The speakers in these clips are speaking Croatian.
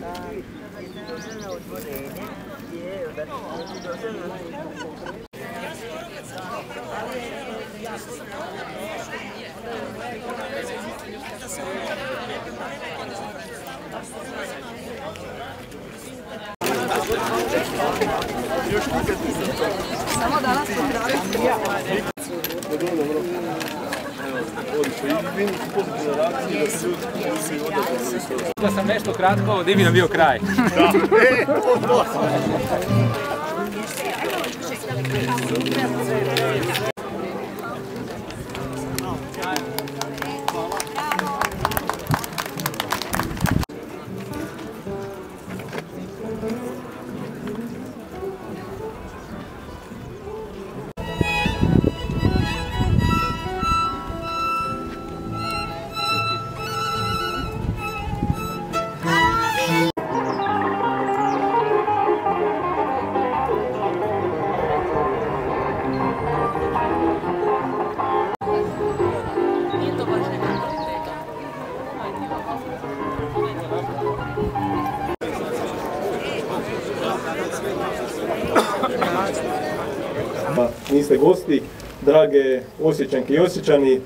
na otvorenje je da Da sam nešto kratko, di bi nam bio kraj. niste gosti, drage osjećanke i osjećani,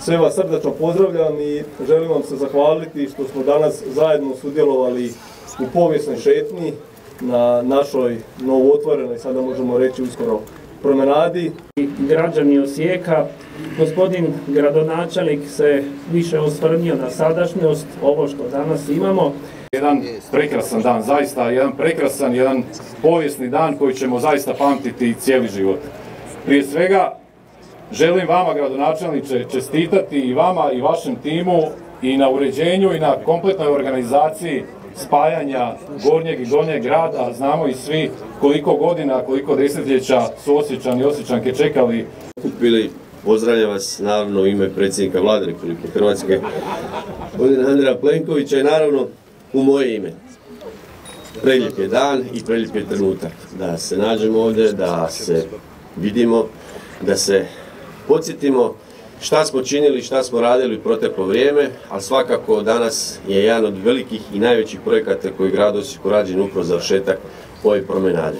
sve vas srdačno pozdravljam i želim vam se zahvaliti što smo danas zajedno sudjelovali u povijesnoj šetnji na našoj novootvorenoj, sada možemo reći uskoro, promenadi. građani Osijeka. Gospodin gradonačelnik se više osvrnio na sadašnjost, ovo što danas imamo. Jedan prekrasan dan, zaista jedan prekrasan, jedan povijesni dan koji ćemo zaista pamtiti cijeli život. Prije svega, želim vama, gradonačelniče, čestitati i vama i vašem timu i na uređenju i na kompletnoj organizaciji spajanja gornjeg i donjeg grada. Znamo i svi koliko godina, koliko desetljeća su osjećani i osjećanke čekali kupili. Pozdravljam vas naravno u ime predsjednika vlade Republike Hrvatske, gospodina Andreja Plenkovića i naravno u moje ime. Prelijep je dan i prelijep je trenutak da se nađemo ovdje, da se vidimo, da se podsjetimo šta smo činili, šta smo radili u proteklo vrijeme, ali svakako danas je jedan od velikih i najvećih projekata koji grad Osijeku rađen upravo završetak ove promenade.